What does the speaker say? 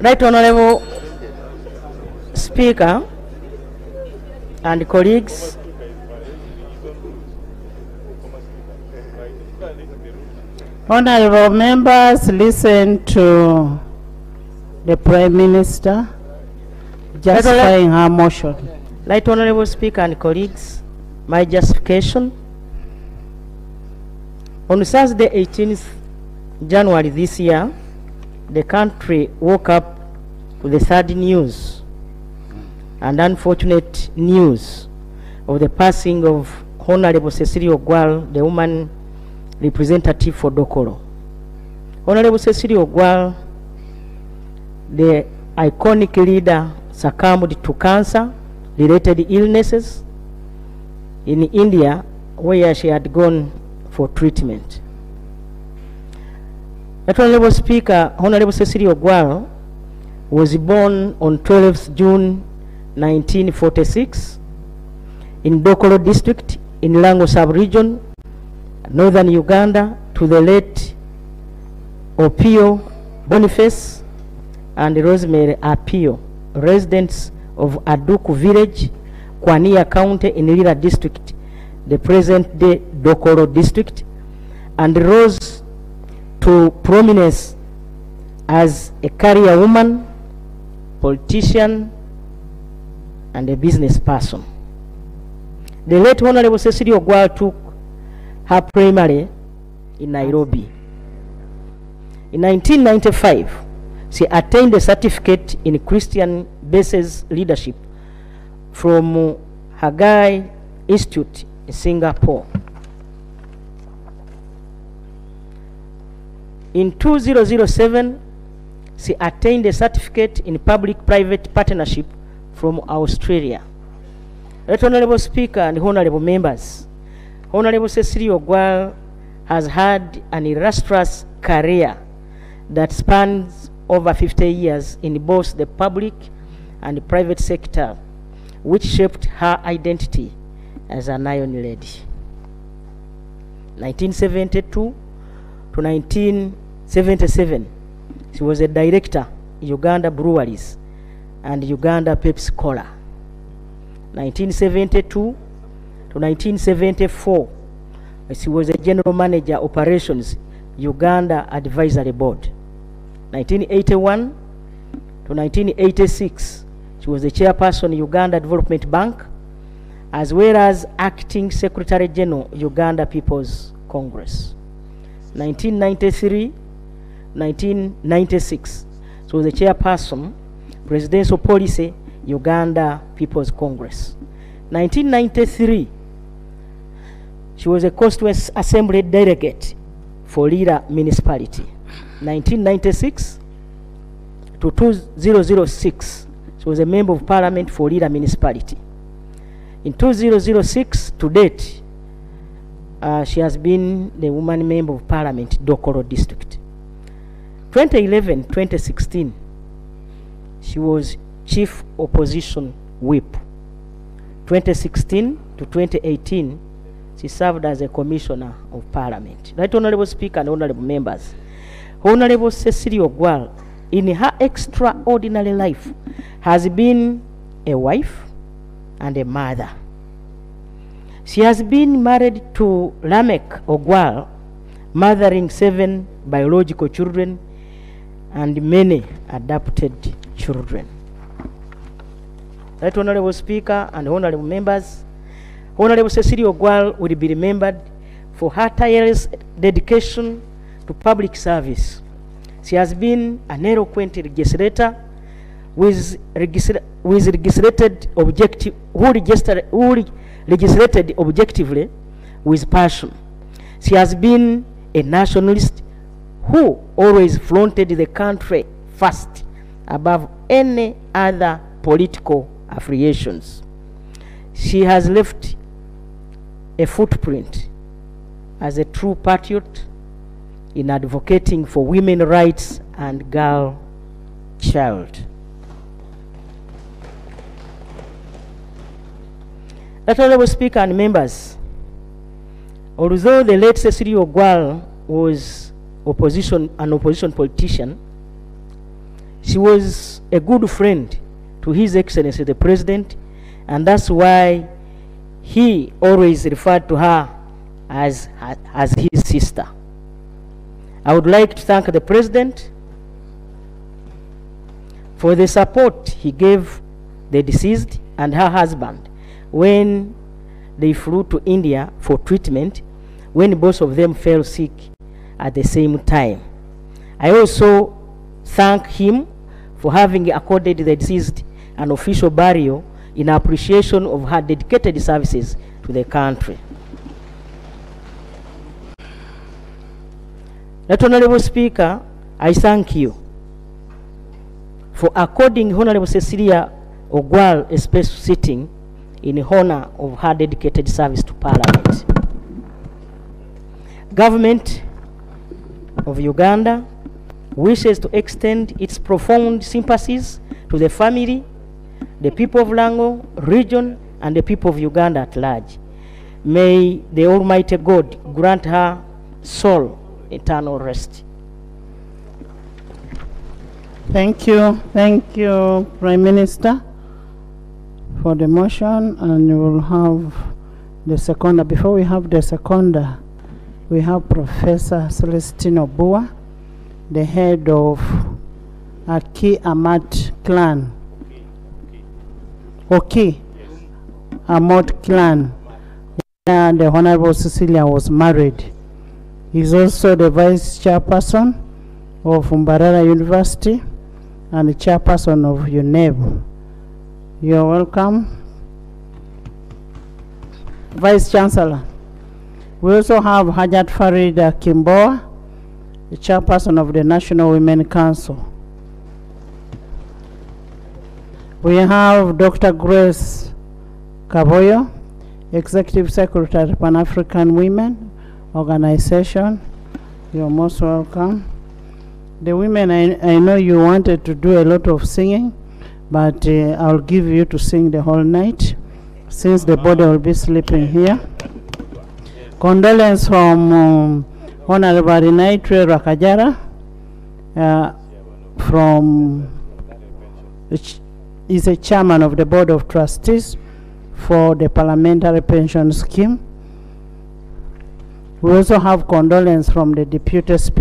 Right Honorable Speaker and colleagues, Honorable members, listen to the Prime Minister justifying her motion. Right Honorable Speaker and colleagues, my justification. On Thursday 18th January this year, the country woke up with the sad news and unfortunate news of the passing of Honorable Cecilia Ogwal, the woman representative for Dokoro. Honorable Cecilia Ogwal, the iconic leader, succumbed to cancer-related illnesses in India, where she had gone for treatment. Right Honorable Speaker, Honorable Cecilia Ogwal was born on 12th June 1946 in Dokoro district in Lango sub-region, northern Uganda, to the late Opio Boniface and Rosemary Apio, residents of Aduku village, Kwania County in Lira district, the present-day Dokoro district, and rose to prominence as a career woman, politician, and a business person. The late Honorable Cecilia Ogwal took her primary in Nairobi. In 1995, she attained a certificate in Christian Basis Leadership from Hagai Institute in Singapore. In 2007, she attained a certificate in public-private partnership from Australia. Right Honorable Speaker and Honorable Members, Honorable Cecilia Ogwal has had an illustrious career that spans over 50 years in both the public and the private sector, which shaped her identity as an iron lady. 1972 to 1977, she was a director, Uganda Breweries and Uganda Pepsi Cola. 1972 to 1974, she was a general manager operations, Uganda Advisory Board. 1981 to 1986, she was the chairperson, Uganda Development Bank, as well as acting secretary general, Uganda People's Congress. 1993, 1996, she was the chairperson, presidential policy, Uganda People's Congress. 1993, she was a Constituent Assembly delegate for Lira municipality. 1996 to 2006, she was a member of parliament for Lira municipality. In 2006 to date, uh, she has been the woman member of parliament, Dokoro district. 2011, 2016, she was chief opposition whip. 2016 to 2018, she served as a commissioner of parliament. Right Honorable Speaker and honorable members, Honorable Cecilia Ogwal, in her extraordinary life, has been a wife and a mother. She has been married to Lamek Ogwal, mothering seven biological children and many adopted children. Right Honorable Speaker and honorable members, Honorable Cecilia Ogwal will be remembered for her tireless dedication to public service. She has been an eloquent legislator with, with legislated objective, who, registered, who legislated objectively with passion. She has been a nationalist who always flaunted the country first above any other political affiliations. She has left a footprint as a true patriot in advocating for women rights and girl child. That Honorable Speaker and members, although the late Cecilia Ogwal was opposition, an opposition politician, she was a good friend to His Excellency the President, and that's why he always referred to her as, as his sister. I would like to thank the President for the support he gave the deceased and her husband when they flew to India for treatment when both of them fell sick at the same time. I also thank him for having accorded the deceased an official burial in appreciation of her dedicated services to the country. That Honorable Speaker, I thank you for according Honorable Cecilia Ogwal a special sitting in honor of her dedicated service to Parliament. Government of Uganda wishes to extend its profound sympathies to the family, the people of Lango region, and the people of Uganda at large. May the Almighty God grant her soul eternal rest. Thank you, thank you, Prime Minister, for the motion, and we will have the seconder. Before we have the seconder, we have Professor Celestino Obua, the head of Aki Amat clan. Oki Amat clan, where the Honorable Cecilia was married. He's also the vice chairperson of Mbarara University and the chairperson of UNEB. You're welcome. Vice Chancellor. We also have Hajat Farida Kibowa, the chairperson of the National Women Council. We have Dr. Grace Kaboyo, Executive Secretary, of Pan-African Women Organization. You're most welcome. The women, I, I know you wanted to do a lot of singing, but uh, I'll give you to sing the whole night, since the body will be sleeping here. Condolence from um, Honorable Naitre Rakajara, uh, from, is a chairman of the Board of Trustees for the Parliamentary Pension Scheme. We also have condolence from the Deputy Speaker.